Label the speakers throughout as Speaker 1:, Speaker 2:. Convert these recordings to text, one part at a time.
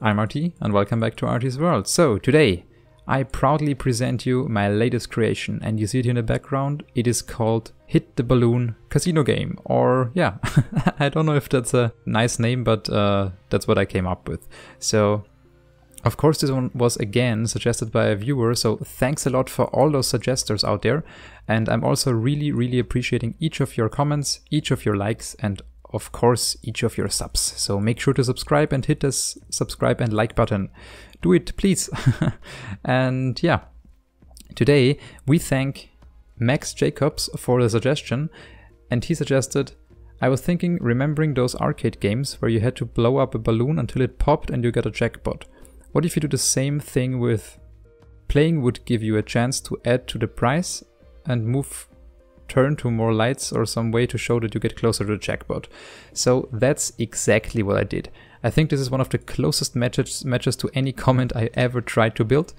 Speaker 1: I'm RT and welcome back to RT's World. So today I proudly present you my latest creation and you see it in the background. It is called Hit the Balloon Casino Game or yeah, I don't know if that's a nice name but uh, that's what I came up with. So of course this one was again suggested by a viewer so thanks a lot for all those suggestors out there and I'm also really really appreciating each of your comments, each of your likes and of course, each of your subs. So make sure to subscribe and hit this subscribe and like button. Do it, please. and yeah, today we thank Max Jacobs for the suggestion. And he suggested, I was thinking, remembering those arcade games where you had to blow up a balloon until it popped and you got a jackpot. What if you do the same thing with playing would give you a chance to add to the price and move turn to more lights or some way to show that you get closer to the jackpot. So that's exactly what I did. I think this is one of the closest matches, matches to any comment I ever tried to build.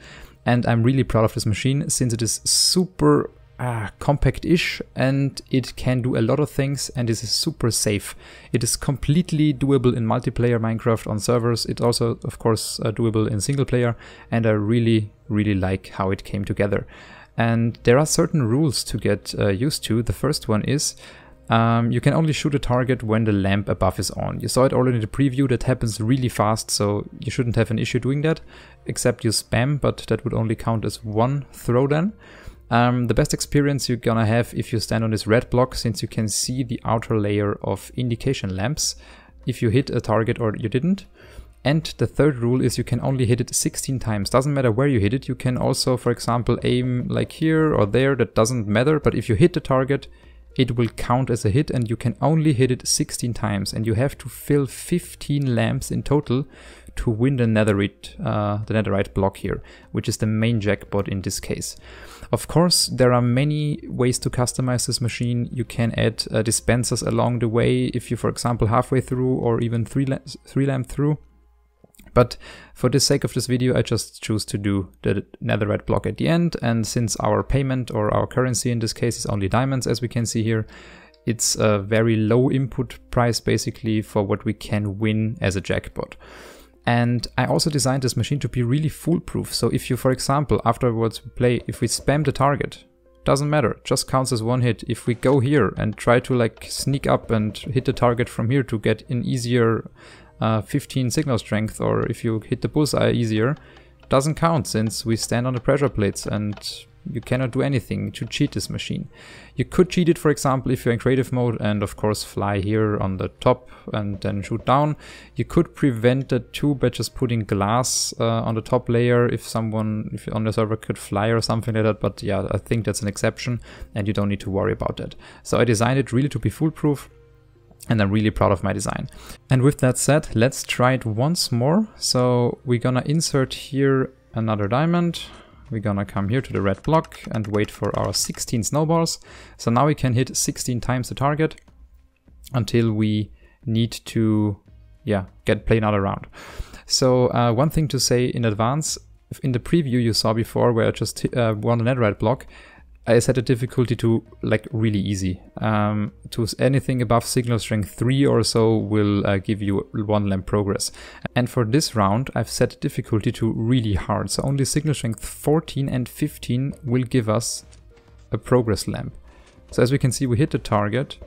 Speaker 1: And I'm really proud of this machine since it is super uh, compact-ish and it can do a lot of things and is super safe. It is completely doable in multiplayer Minecraft on servers. It's also, of course, uh, doable in single player and I really, really like how it came together. And there are certain rules to get uh, used to. The first one is um, you can only shoot a target when the lamp above is on. You saw it already in the preview, that happens really fast, so you shouldn't have an issue doing that, except you spam, but that would only count as one throw then. Um, the best experience you're gonna have if you stand on this red block, since you can see the outer layer of indication lamps if you hit a target or you didn't. And the third rule is you can only hit it 16 times. Doesn't matter where you hit it. You can also, for example, aim like here or there. That doesn't matter. But if you hit the target, it will count as a hit and you can only hit it 16 times. And you have to fill 15 lamps in total to win the netherite, uh, the netherite block here, which is the main jackpot in this case. Of course, there are many ways to customize this machine. You can add uh, dispensers along the way if you, for example, halfway through or even three, three lamp through but for the sake of this video, I just choose to do the netherite block at the end. And since our payment or our currency in this case is only diamonds, as we can see here, it's a very low input price basically for what we can win as a jackpot. And I also designed this machine to be really foolproof. So if you, for example, afterwards play, if we spam the target, doesn't matter, just counts as one hit. If we go here and try to like sneak up and hit the target from here to get an easier uh, 15 signal strength or if you hit the bullseye easier, doesn't count since we stand on the pressure plates and you cannot do anything to cheat this machine. You could cheat it, for example, if you're in creative mode and of course fly here on the top and then shoot down. You could prevent that too by just putting glass uh, on the top layer if someone if on the server could fly or something like that. But yeah, I think that's an exception and you don't need to worry about that. So I designed it really to be foolproof and I'm really proud of my design. And with that said, let's try it once more. So we're gonna insert here another diamond. We're gonna come here to the red block and wait for our 16 snowballs. So now we can hit 16 times the target until we need to, yeah, get play another round. So uh, one thing to say in advance, in the preview you saw before where I just uh, won a netherite block, I set the difficulty to like really easy. Um, to anything above signal strength 3 or so will uh, give you one lamp progress. And for this round I've set the difficulty to really hard, so only signal strength 14 and 15 will give us a progress lamp. So as we can see we hit the target,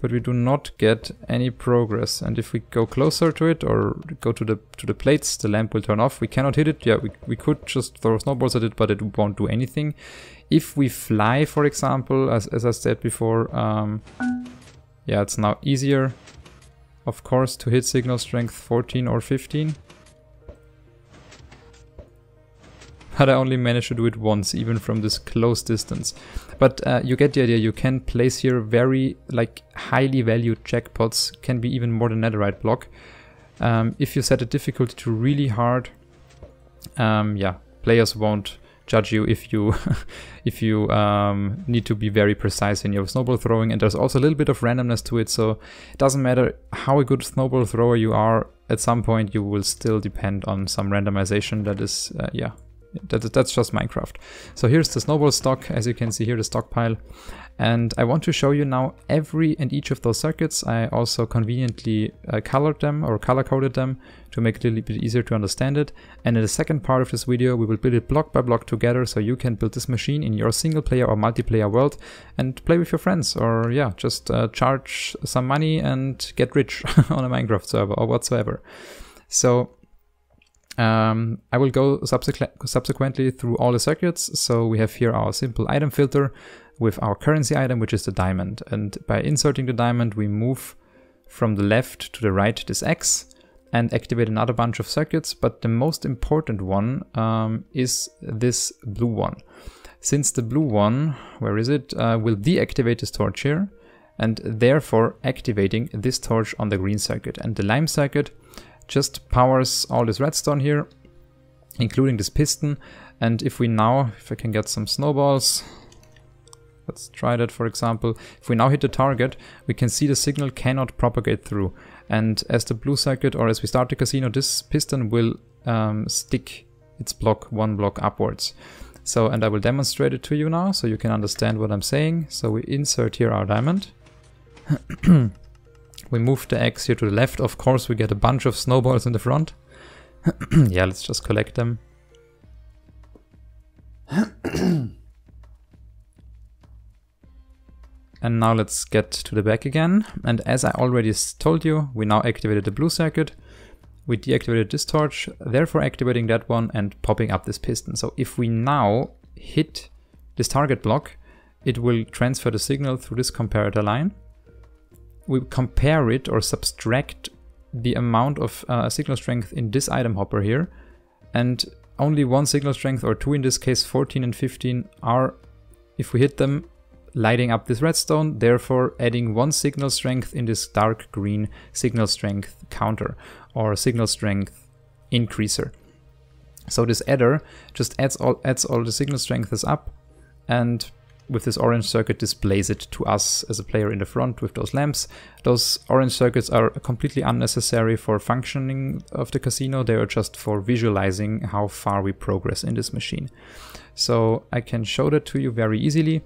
Speaker 1: but we do not get any progress. And if we go closer to it or go to the to the plates, the lamp will turn off. We cannot hit it. Yeah, we, we could just throw snowballs at it, but it won't do anything. If we fly, for example, as, as I said before, um, yeah, it's now easier, of course, to hit signal strength 14 or 15. But I only managed to do it once, even from this close distance. But uh, you get the idea, you can place here very like highly valued jackpots, can be even more than netherite block. Um, if you set a difficulty to really hard, um, yeah, players won't judge you if you if you um, need to be very precise in your snowball throwing and there's also a little bit of randomness to it so it doesn't matter how a good snowball thrower you are at some point you will still depend on some randomization that is uh, yeah that, that's just Minecraft. So here's the snowball stock, as you can see here, the stockpile. And I want to show you now every and each of those circuits. I also conveniently uh, colored them or color coded them to make it a little bit easier to understand it. And in the second part of this video, we will build it block by block together so you can build this machine in your single player or multiplayer world and play with your friends or yeah, just uh, charge some money and get rich on a Minecraft server or whatsoever. So um, I will go subsequ subsequently through all the circuits. So we have here our simple item filter with our currency item, which is the diamond. And by inserting the diamond, we move from the left to the right this X and activate another bunch of circuits. But the most important one um, is this blue one. Since the blue one, where is it, uh, will deactivate this torch here and therefore activating this torch on the green circuit. And the lime circuit just powers all this redstone here, including this piston. And if we now, if I can get some snowballs, let's try that for example. If we now hit the target, we can see the signal cannot propagate through. And as the blue circuit or as we start the casino, this piston will um, stick its block one block upwards. So, and I will demonstrate it to you now so you can understand what I'm saying. So we insert here our diamond. We move the X here to the left. Of course, we get a bunch of snowballs in the front. yeah, let's just collect them. and now let's get to the back again. And as I already told you, we now activated the blue circuit. We deactivated this torch, therefore activating that one and popping up this piston. So if we now hit this target block, it will transfer the signal through this comparator line we compare it or subtract the amount of uh, signal strength in this item hopper here. And only one signal strength or two in this case 14 and 15 are if we hit them lighting up this redstone therefore adding one signal strength in this dark green signal strength counter or signal strength increaser. So this adder just adds all adds all the signal strengths up and with this orange circuit displays it to us as a player in the front with those lamps. Those orange circuits are completely unnecessary for functioning of the casino. They are just for visualizing how far we progress in this machine. So I can show that to you very easily.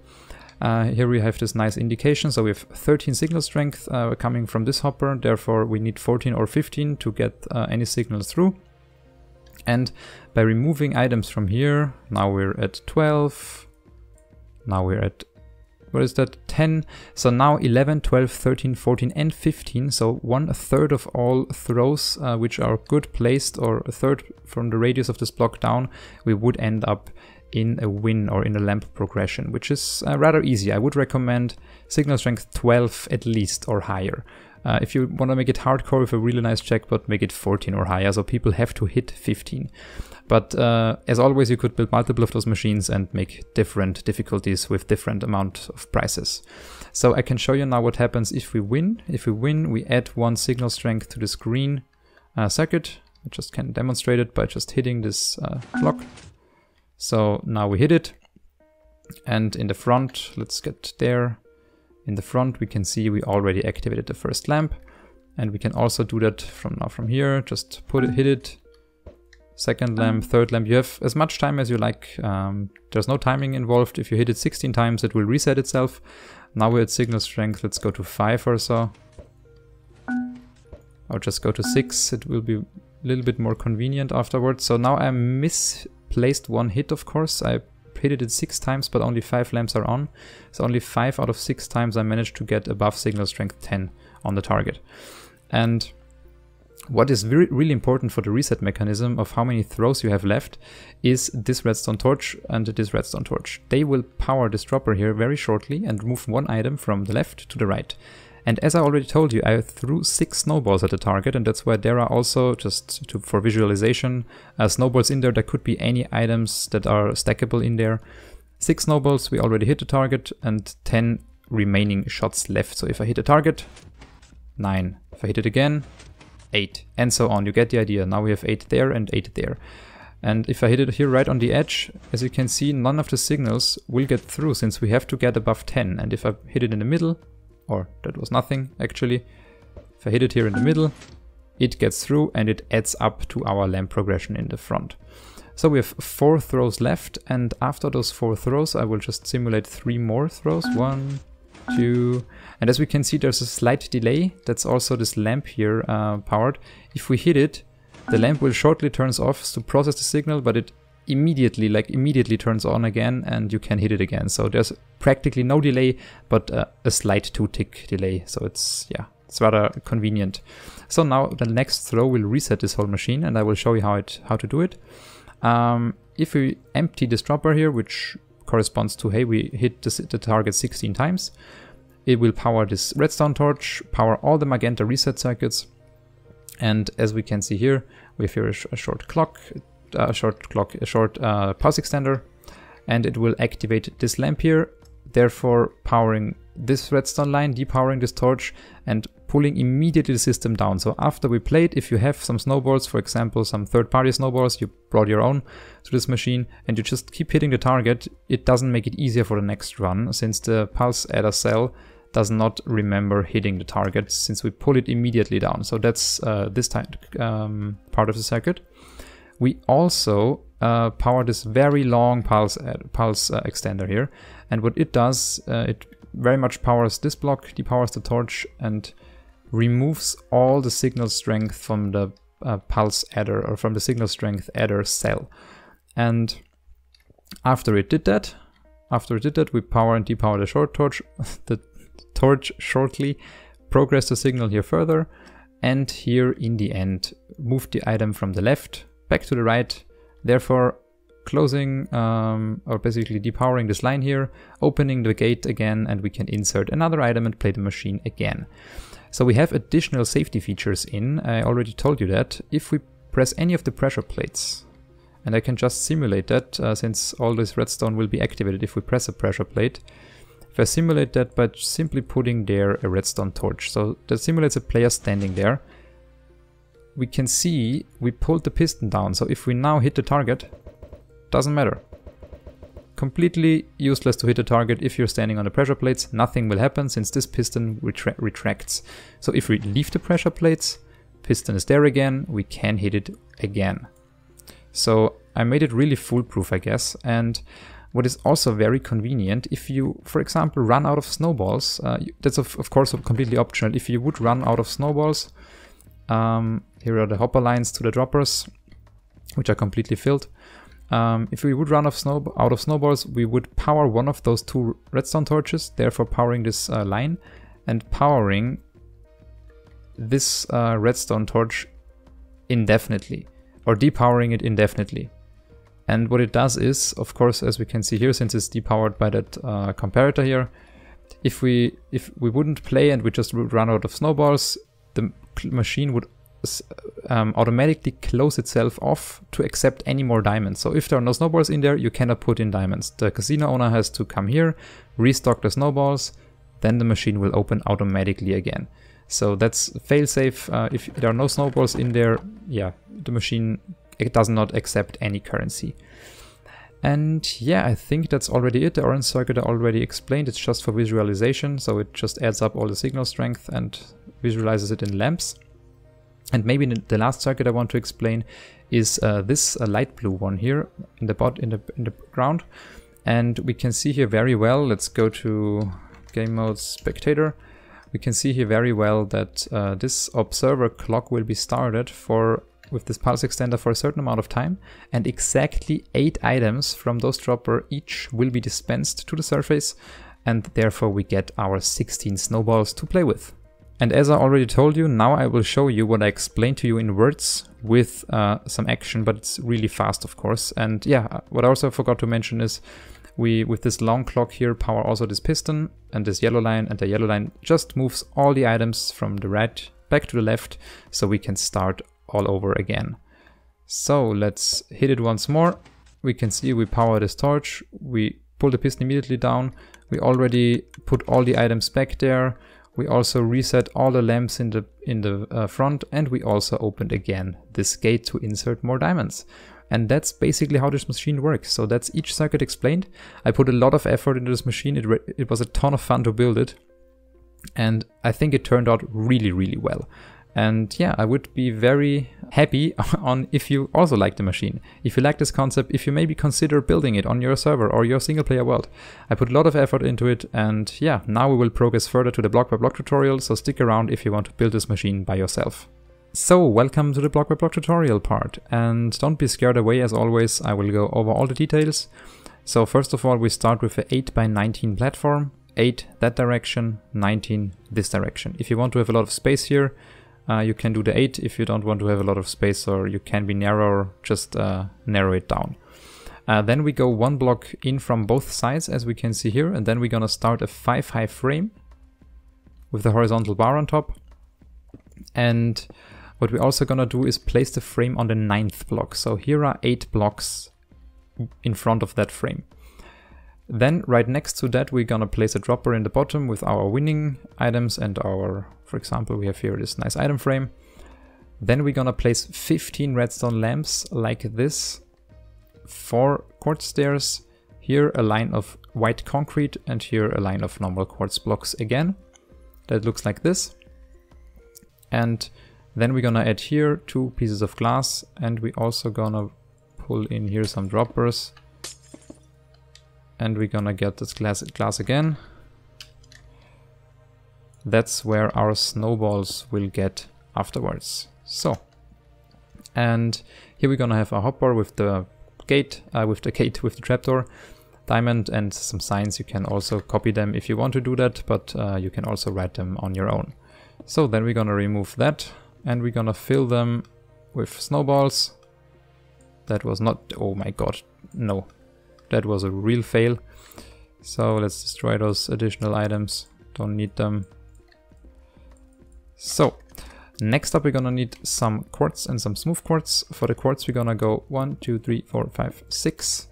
Speaker 1: Uh, here we have this nice indication. So we have 13 signal strength uh, coming from this hopper. Therefore, we need 14 or 15 to get uh, any signals through. And by removing items from here, now we're at 12, now we're at, what is that, 10. So now 11, 12, 13, 14 and 15. So one third of all throws uh, which are good placed or a third from the radius of this block down, we would end up in a win or in a lamp progression, which is uh, rather easy. I would recommend signal strength 12 at least or higher. Uh, if you want to make it hardcore with a really nice jackpot, make it 14 or higher, so people have to hit 15. But uh, as always, you could build multiple of those machines and make different difficulties with different amount of prices. So I can show you now what happens if we win. If we win, we add one signal strength to this green uh, circuit. I just can demonstrate it by just hitting this uh, block. So now we hit it. And in the front, let's get there. In the front, we can see we already activated the first lamp. And we can also do that from now from here. Just put it, hit it, second lamp, third lamp. You have as much time as you like. Um, there's no timing involved. If you hit it 16 times, it will reset itself. Now we're at signal strength. Let's go to 5 or so. Or just go to 6. It will be a little bit more convenient afterwards. So now I misplaced one hit, of course. I hit it 6 times, but only 5 lamps are on. So only 5 out of 6 times I managed to get above signal strength 10 on the target. And what is very, really important for the reset mechanism of how many throws you have left is this redstone torch and this redstone torch. They will power this dropper here very shortly and move one item from the left to the right. And as I already told you, I threw six snowballs at the target, and that's why there are also, just to, for visualization, uh, snowballs in there. There could be any items that are stackable in there. Six snowballs, we already hit the target, and 10 remaining shots left. So if I hit the target, 9. If I hit it again, 8. And so on. You get the idea. Now we have 8 there and 8 there. And if I hit it here right on the edge, as you can see, none of the signals will get through since we have to get above 10. And if I hit it in the middle, or that was nothing actually. If I hit it here in the middle, it gets through and it adds up to our lamp progression in the front. So we have four throws left, and after those four throws, I will just simulate three more throws. One, two, and as we can see, there's a slight delay. That's also this lamp here uh, powered. If we hit it, the lamp will shortly turns off to process the signal, but it immediately, like immediately turns on again, and you can hit it again. So there's practically no delay, but uh, a slight two-tick delay. So it's, yeah, it's rather convenient. So now the next throw will reset this whole machine, and I will show you how it how to do it. Um, if we empty this dropper here, which corresponds to, hey, we hit the, the target 16 times, it will power this redstone torch, power all the magenta reset circuits, and as we can see here, we have here a, sh a short clock, a short clock, a short uh, pulse extender, and it will activate this lamp here, therefore powering this redstone line, depowering this torch, and pulling immediately the system down. So after we played, if you have some snowballs, for example, some third-party snowballs, you brought your own to this machine, and you just keep hitting the target, it doesn't make it easier for the next run, since the pulse adder cell does not remember hitting the target, since we pull it immediately down. So that's uh, this time, um, part of the circuit. We also uh, power this very long pulse, pulse uh, extender here, and what it does, uh, it very much powers this block, depowers the torch, and removes all the signal strength from the uh, pulse adder or from the signal strength adder cell. And after it did that, after it did that, we power and depower the short torch, the torch shortly, progress the signal here further, and here in the end, move the item from the left back to the right, therefore closing um, or basically depowering this line here, opening the gate again, and we can insert another item and play the machine again. So we have additional safety features in, I already told you that. If we press any of the pressure plates, and I can just simulate that uh, since all this redstone will be activated if we press a pressure plate. If I simulate that by simply putting there a redstone torch, so that simulates a player standing there, we can see we pulled the piston down, so if we now hit the target, doesn't matter completely useless to hit the target if you're standing on the pressure plates. Nothing will happen since this piston retra retracts. So if we leave the pressure plates, piston is there again, we can hit it again. So I made it really foolproof, I guess. And what is also very convenient, if you, for example, run out of snowballs, uh, that's of, of, course completely optional. If you would run out of snowballs, um, here are the hopper lines to the droppers, which are completely filled. Um, if we would run of snow out of snowballs, we would power one of those two redstone torches, therefore powering this uh, line, and powering this uh, redstone torch indefinitely, or depowering it indefinitely. And what it does is, of course, as we can see here, since it's depowered by that uh, comparator here, if we if we wouldn't play and we just would run out of snowballs, the machine would um, automatically close itself off to accept any more diamonds. So if there are no snowballs in there, you cannot put in diamonds. The casino owner has to come here, restock the snowballs, then the machine will open automatically again. So that's failsafe. Uh, if there are no snowballs in there, yeah, the machine it does not accept any currency. And yeah, I think that's already it. The orange circuit I already explained. It's just for visualization, so it just adds up all the signal strength and visualizes it in lamps. And maybe the last circuit I want to explain is uh, this uh, light blue one here in the bot in the in the ground, and we can see here very well. Let's go to game mode spectator. We can see here very well that uh, this observer clock will be started for with this pulse extender for a certain amount of time, and exactly eight items from those dropper each will be dispensed to the surface, and therefore we get our 16 snowballs to play with. And as I already told you, now I will show you what I explained to you in words with uh, some action, but it's really fast, of course. And yeah, uh, what I also forgot to mention is we, with this long clock here, power also this piston and this yellow line, and the yellow line just moves all the items from the right back to the left, so we can start all over again. So let's hit it once more. We can see we power this torch, we pull the piston immediately down, we already put all the items back there, we also reset all the lamps in the in the uh, front and we also opened again this gate to insert more diamonds. And that's basically how this machine works. So that's each circuit explained. I put a lot of effort into this machine. It, it was a ton of fun to build it. And I think it turned out really, really well. And yeah, I would be very happy on if you also like the machine. If you like this concept, if you maybe consider building it on your server or your single player world. I put a lot of effort into it and yeah, now we will progress further to the block by block tutorial, so stick around if you want to build this machine by yourself. So, welcome to the block by block tutorial part, and don't be scared away as always, I will go over all the details. So first of all, we start with a 8 by 19 platform, 8 that direction, 19 this direction. If you want to have a lot of space here, uh, you can do the 8 if you don't want to have a lot of space or you can be narrower, just uh, narrow it down. Uh, then we go one block in from both sides as we can see here and then we're gonna start a 5 high frame with the horizontal bar on top. And what we're also gonna do is place the frame on the ninth block. So here are 8 blocks in front of that frame. Then right next to that we're gonna place a dropper in the bottom with our winning items and our, for example, we have here this nice item frame. Then we're gonna place 15 redstone lamps like this, four quartz stairs, here a line of white concrete and here a line of normal quartz blocks again. That looks like this. And then we're gonna add here two pieces of glass and we also gonna pull in here some droppers and we're gonna get this glass, glass again. That's where our snowballs will get afterwards. So, and here we're gonna have a hopper with the gate, uh, with the gate with the trapdoor, diamond and some signs. You can also copy them if you want to do that, but uh, you can also write them on your own. So then we're gonna remove that and we're gonna fill them with snowballs. That was not, oh my god, no, that was a real fail. So let's destroy those additional items. Don't need them. So, next up we're gonna need some quartz and some smooth quartz. For the quartz we're gonna go one, two, three, four, five, six,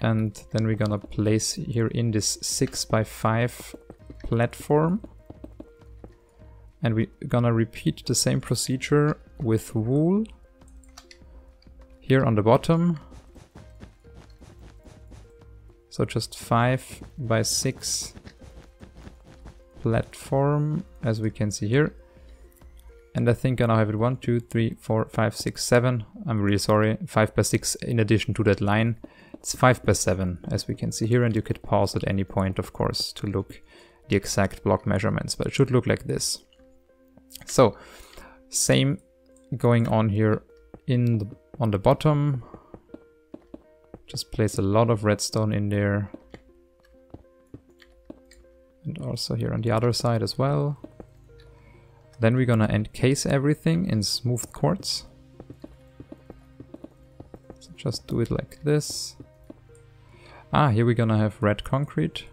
Speaker 1: And then we're gonna place here in this 6 by 5 platform. And we're gonna repeat the same procedure with wool here on the bottom so just 5 by 6 platform, as we can see here. And I think I now have it 1, 2, 3, 4, 5, 6, 7. I'm really sorry, 5 by 6 in addition to that line. It's 5 by 7, as we can see here, and you could pause at any point, of course, to look the exact block measurements, but it should look like this. So, same going on here in the, on the bottom. Just place a lot of redstone in there. And also here on the other side as well. Then we're gonna encase everything in smooth quartz. So just do it like this. Ah, here we're gonna have red concrete.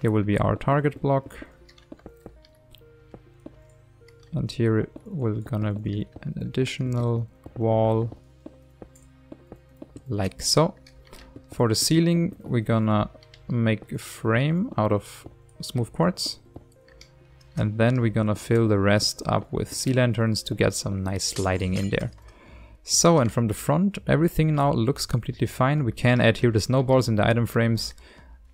Speaker 1: Here will be our target block. And here it will gonna be an additional wall like so. For the ceiling, we're gonna make a frame out of smooth quartz. And then we're gonna fill the rest up with sea lanterns to get some nice lighting in there. So, and from the front, everything now looks completely fine. We can add here the snowballs in the item frames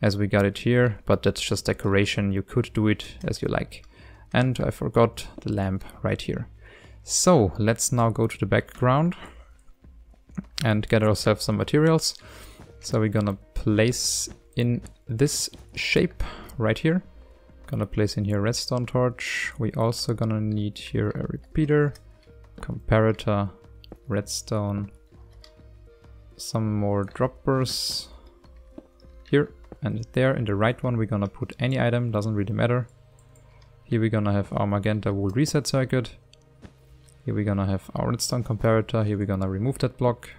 Speaker 1: as we got it here, but that's just decoration. You could do it as you like. And I forgot the lamp right here. So let's now go to the background and get ourselves some materials. So we're gonna place in this shape right here. Gonna place in here redstone torch. We also gonna need here a repeater, comparator, redstone, some more droppers here and there. In the right one we're gonna put any item, doesn't really matter. Here we're gonna have our magenta wool reset circuit. Here we're gonna have our redstone comparator. Here we're gonna remove that block.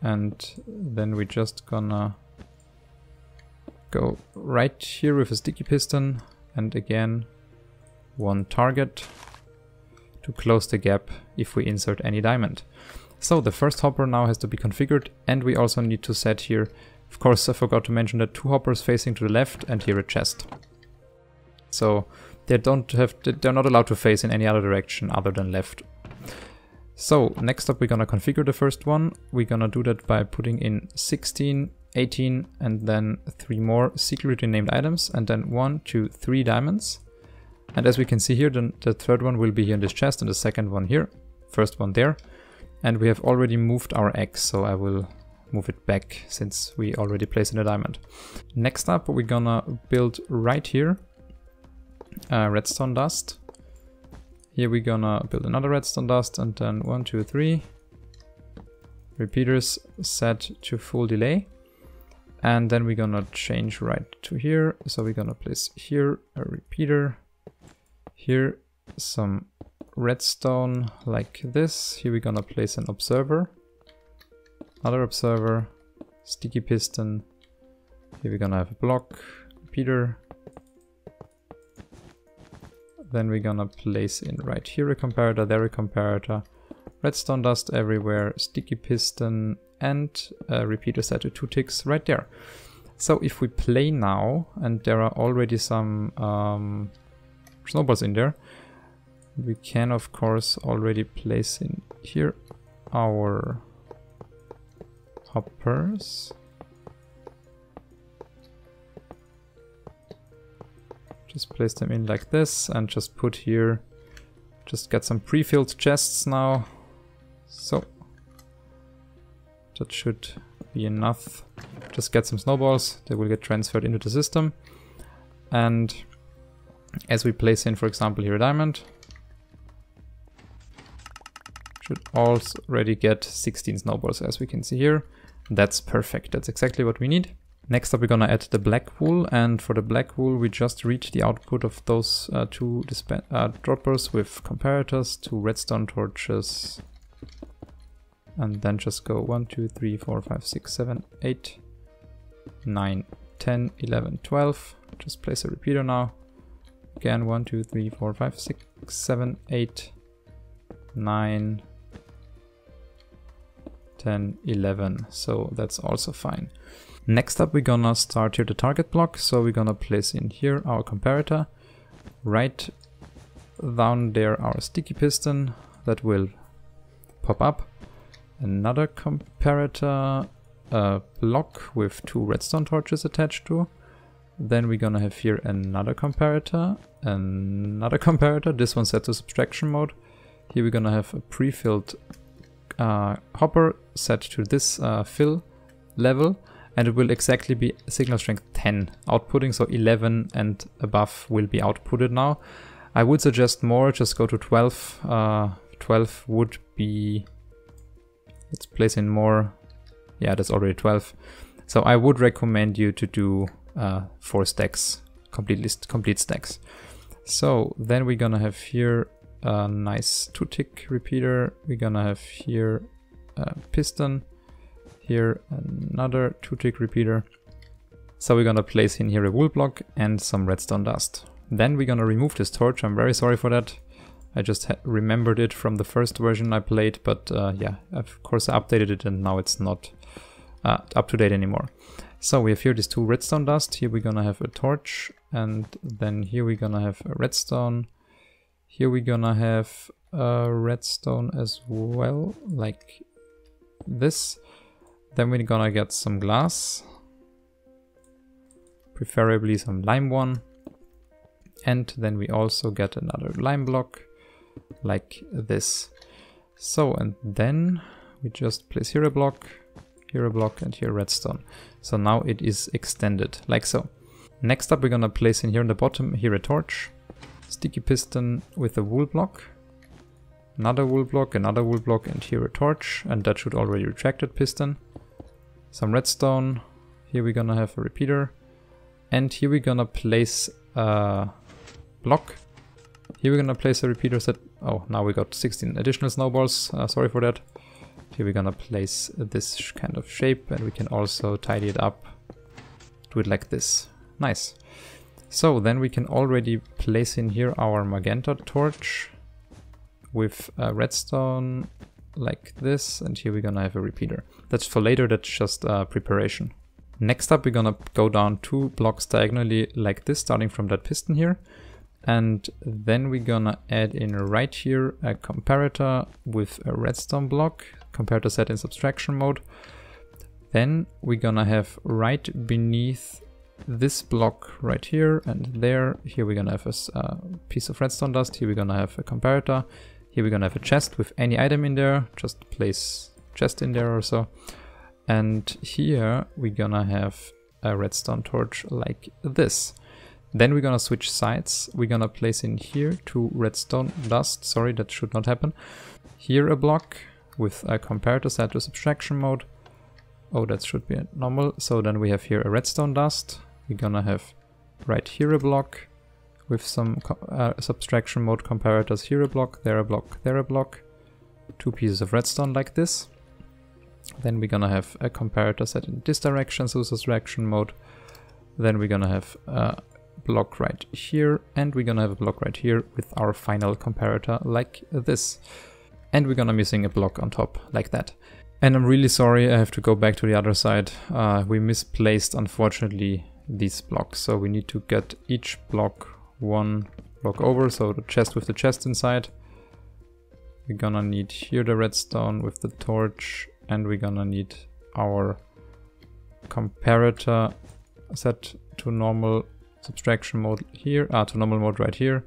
Speaker 1: And then we're just gonna go right here with a sticky piston and again one target to close the gap if we insert any diamond. So the first hopper now has to be configured and we also need to set here, of course I forgot to mention that two hoppers facing to the left and here a chest. So they don't have, they're not allowed to face in any other direction other than left. So next up we're gonna configure the first one. We're gonna do that by putting in 16 18 and then three more secretly named items and then one, two, three diamonds. And as we can see here, the, the third one will be here in this chest and the second one here, first one there. And we have already moved our X, so I will move it back since we already placed in a diamond. Next up, we're gonna build right here uh, redstone dust. Here we're gonna build another redstone dust and then one, two, three. Repeaters set to full delay. And then we're gonna change right to here. So we're gonna place here a repeater. Here some redstone like this. Here we're gonna place an observer. Another observer. Sticky piston. Here we're gonna have a block. Repeater. Then we're gonna place in right here a comparator, there a comparator. Redstone dust everywhere, sticky piston, and a repeater set to two ticks right there. So if we play now, and there are already some um, snowballs in there, we can of course already place in here our hoppers. Just place them in like this and just put here, just get some pre-filled chests now. So that should be enough. Just get some snowballs, they will get transferred into the system. And as we place in, for example, here a diamond, should already get 16 snowballs as we can see here. That's perfect, that's exactly what we need. Next up we're gonna add the black wool and for the black wool we just reach the output of those uh, two uh, droppers with comparators, to redstone torches, and then just go 1, 2, 3, 4, 5, 6, 7, 8, 9, 10, 11, 12. Just place a repeater now. Again, 1, 2, 3, 4, 5, 6, 7, 8, 9, 10, 11. So that's also fine. Next up, we're gonna start here the target block. So we're gonna place in here our comparator. Right down there our sticky piston that will pop up another comparator uh, block with two redstone torches attached to. Then we're gonna have here another comparator, another comparator, this one set to subtraction mode. Here we're gonna have a pre-filled uh, hopper set to this uh, fill level and it will exactly be signal strength 10 outputting, so 11 and above will be outputted now. I would suggest more, just go to 12. Uh, 12 would be Let's place in more. Yeah, that's already 12. So I would recommend you to do uh, four stacks, complete list, complete stacks. So then we're gonna have here a nice two tick repeater. We're gonna have here a piston, here another two tick repeater. So we're gonna place in here a wool block and some redstone dust. Then we're gonna remove this torch. I'm very sorry for that. I just remembered it from the first version I played, but uh, yeah, of course I updated it and now it's not uh, up to date anymore. So we have here these two redstone dust. Here we're gonna have a torch and then here we're gonna have a redstone. Here we're gonna have a redstone as well, like this. Then we're gonna get some glass, preferably some lime one. And then we also get another lime block like this. So, and then we just place here a block, here a block, and here redstone. So now it is extended, like so. Next up, we're gonna place in here in the bottom, here a torch, sticky piston with a wool block, another wool block, another wool block, and here a torch, and that should already retract that piston. Some redstone, here we're gonna have a repeater, and here we're gonna place a block here we're gonna place a repeater set. Oh, now we got 16 additional snowballs. Uh, sorry for that. Here we're gonna place this kind of shape and we can also tidy it up. Do it like this. Nice. So then we can already place in here our magenta torch with a redstone like this and here we're gonna have a repeater. That's for later, that's just uh, preparation. Next up we're gonna go down two blocks diagonally like this starting from that piston here and then we're gonna add in right here a comparator with a redstone block, comparator set in subtraction mode. Then we're gonna have right beneath this block right here and there. Here we're gonna have a uh, piece of redstone dust. Here we're gonna have a comparator. Here we're gonna have a chest with any item in there. Just place chest in there or so. And here we're gonna have a redstone torch like this. Then we're gonna switch sides. We're gonna place in here two redstone dust. Sorry, that should not happen. Here a block with a comparator set to subtraction mode. Oh, that should be normal. So then we have here a redstone dust. We're gonna have right here a block with some uh, subtraction mode comparators. Here a block, there a block, there a block. Two pieces of redstone like this. Then we're gonna have a comparator set in this direction, so subtraction mode. Then we're gonna have a block right here, and we're gonna have a block right here with our final comparator like this. And we're gonna missing a block on top like that. And I'm really sorry, I have to go back to the other side. Uh, we misplaced, unfortunately, these blocks. So we need to get each block one block over, so the chest with the chest inside. We're gonna need here the redstone with the torch and we're gonna need our comparator set to normal subtraction mode here, ah, to normal mode right here,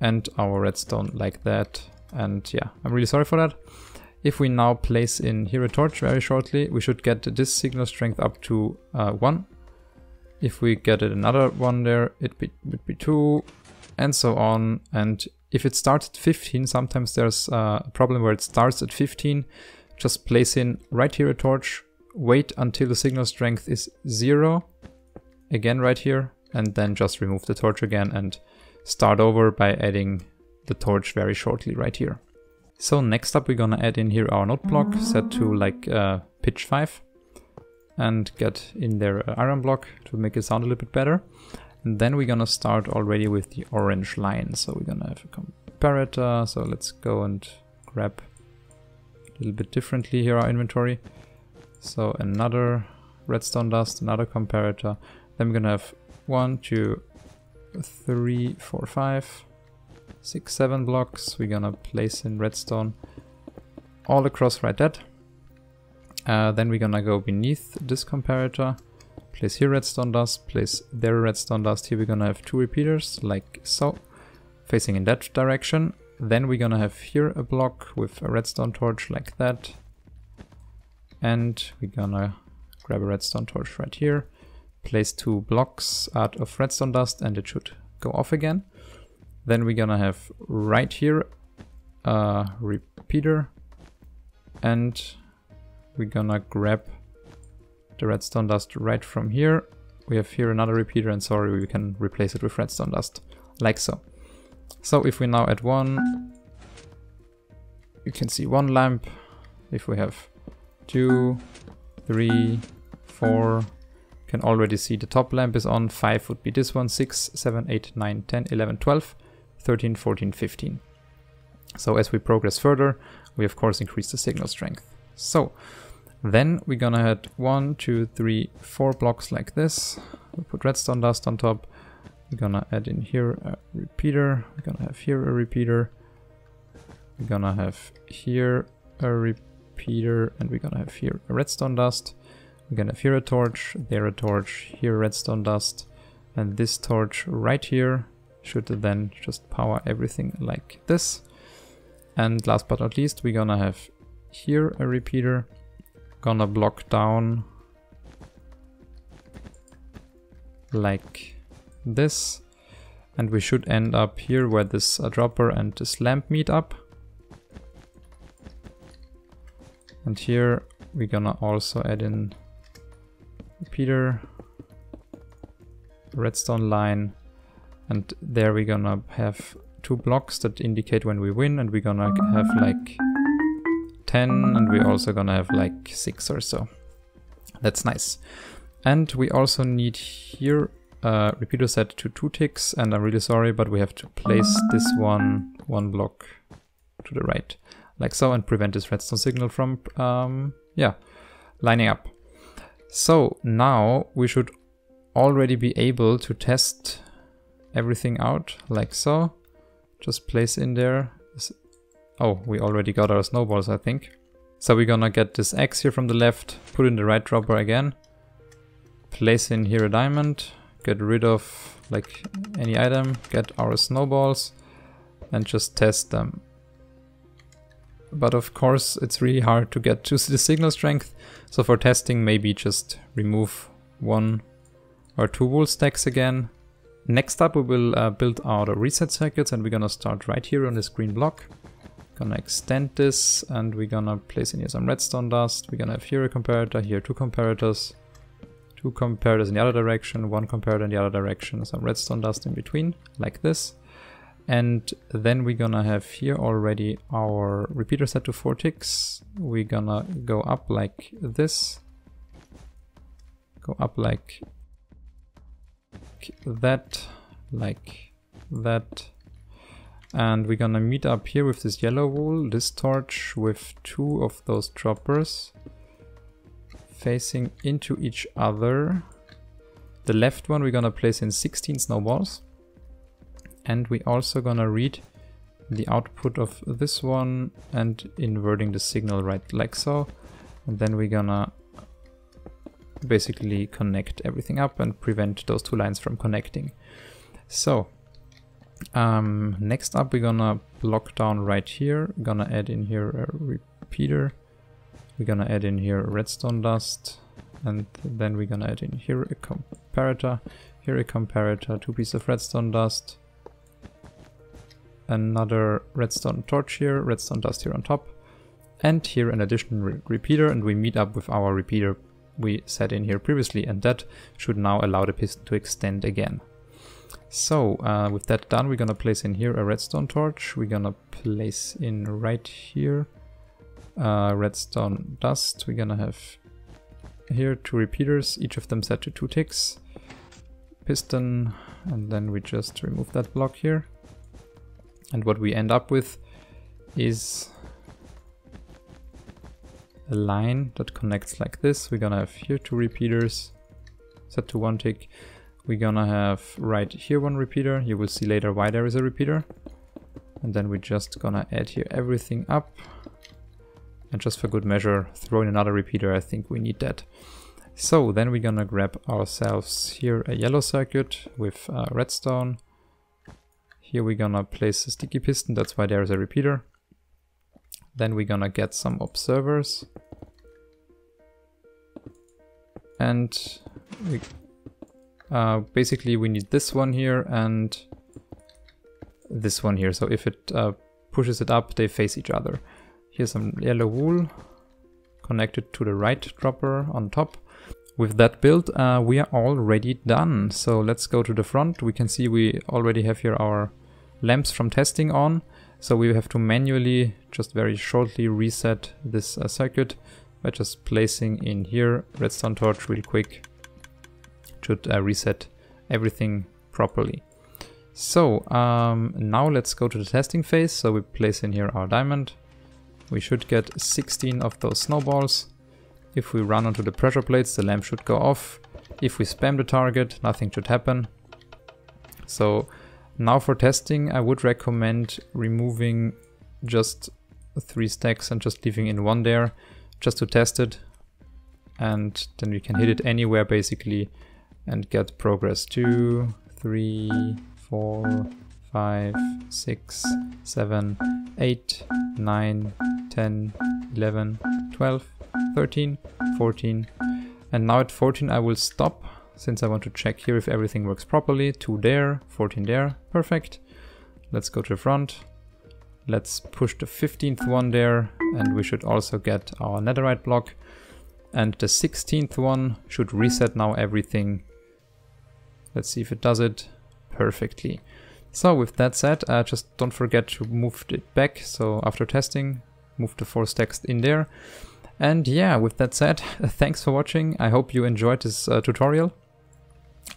Speaker 1: and our redstone like that. And yeah, I'm really sorry for that. If we now place in here a torch very shortly, we should get this signal strength up to uh, 1. If we get another one there, it would be 2, and so on. And if it starts at 15, sometimes there's a problem where it starts at 15, just place in right here a torch, wait until the signal strength is zero, again right here, and then just remove the torch again and start over by adding the torch very shortly right here. So next up we're gonna add in here our note block set to like uh, pitch 5 and get in there an uh, iron block to make it sound a little bit better. And then we're gonna start already with the orange line. So we're gonna have a comparator. So let's go and grab a little bit differently here our inventory. So another redstone dust, another comparator. Then we're gonna have one, two, three, four, five, six, seven blocks. We're gonna place in redstone all across right that. Uh, then we're gonna go beneath this comparator, place here redstone dust, place there redstone dust. Here we're gonna have two repeaters like so, facing in that direction. Then we're gonna have here a block with a redstone torch like that. And we're gonna grab a redstone torch right here, place two blocks out of redstone dust and it should go off again. Then we're gonna have right here a repeater and we're gonna grab the redstone dust right from here. We have here another repeater and sorry, we can replace it with redstone dust like so. So if we now add one, you can see one lamp. If we have two, three, four, you can already see the top lamp is on. Five would be this one, six, seven, eight, nine, 10, 11, 12, 13, 14, 15. So as we progress further, we of course increase the signal strength. So then we're gonna add one, two, three, four blocks like this. We put redstone dust on top. We're gonna add in here a repeater. We're gonna have here a repeater. We're gonna have here a repeater and we're gonna have here a redstone dust. We're gonna have here a torch, there a torch, here redstone dust. And this torch right here should then just power everything like this. And last but not least, we're gonna have here a repeater. Gonna block down like this. And we should end up here where this uh, dropper and this lamp meet up. And here we're gonna also add in repeater, redstone line, and there we're gonna have two blocks that indicate when we win, and we're gonna have like 10, and we're also gonna have like 6 or so. That's nice. And we also need here uh, repeater set to two ticks and I'm really sorry but we have to place this one one block to the right like so and prevent this redstone signal from um, yeah lining up. So now we should already be able to test everything out like so. Just place in there. Oh, we already got our snowballs, I think. So we're gonna get this X here from the left, put in the right dropper again, place in here a diamond, get rid of like any item, get our snowballs, and just test them. But of course it's really hard to get to the signal strength, so for testing maybe just remove one or two wool stacks again. Next up we will uh, build our reset circuits and we're gonna start right here on this green block. Gonna extend this and we're gonna place in here some redstone dust. We're gonna have here a comparator, here two comparators. Two comparators in the other direction, one comparator in the other direction, some redstone dust in between, like this. And then we're gonna have here already our repeater set to 4 ticks. We're gonna go up like this. Go up like that, like that, and we're gonna meet up here with this yellow wool, this torch with two of those droppers facing into each other. The left one we're gonna place in 16 snowballs. And we also gonna read the output of this one and inverting the signal right like so. And then we're gonna basically connect everything up and prevent those two lines from connecting. So um, next up, we're gonna block down right here. Gonna add in here a repeater. We're gonna add in here redstone dust. And then we're gonna add in here a comparator. Here a comparator, two pieces of redstone dust. Another redstone torch here, redstone dust here on top. And here an additional re repeater and we meet up with our repeater we set in here previously and that should now allow the piston to extend again. So uh, with that done, we're gonna place in here a redstone torch. We're gonna place in right here uh, redstone dust. We're gonna have here two repeaters, each of them set to two ticks. Piston, and then we just remove that block here. And what we end up with is a line that connects like this. We're gonna have here two repeaters set to one tick we're gonna have right here one repeater. You will see later why there is a repeater. And then we're just gonna add here everything up. And just for good measure, throw in another repeater. I think we need that. So then we're gonna grab ourselves here a yellow circuit with uh, redstone. Here we're gonna place a sticky piston, that's why there's a repeater. Then we're gonna get some observers. And we uh, basically we need this one here and this one here. So if it uh, pushes it up, they face each other. Here's some yellow wool connected to the right dropper on top. With that build, uh, we are already done. So let's go to the front. We can see we already have here our lamps from testing on. So we have to manually just very shortly reset this uh, circuit by just placing in here redstone torch real quick should uh, reset everything properly. So um, now let's go to the testing phase. So we place in here our diamond. We should get 16 of those snowballs. If we run onto the pressure plates, the lamp should go off. If we spam the target, nothing should happen. So now for testing, I would recommend removing just three stacks and just leaving in one there, just to test it. And then we can hit it anywhere basically and get progress 2, 3, 4, 5, 6, 7, 8, 9, 10, 11, 12, 13, 14. And now at 14 I will stop since I want to check here if everything works properly. 2 there, 14 there, perfect. Let's go to the front. Let's push the 15th one there and we should also get our netherite block. And the 16th one should reset now everything Let's see if it does it perfectly. So with that said, uh, just don't forget to move it back. So after testing, move the force text in there. And yeah, with that said, thanks for watching. I hope you enjoyed this uh, tutorial.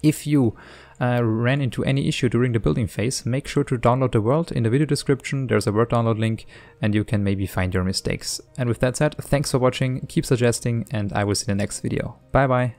Speaker 1: If you uh, ran into any issue during the building phase, make sure to download the world. In the video description, there's a word download link and you can maybe find your mistakes. And with that said, thanks for watching, keep suggesting, and I will see you in the next video. Bye bye.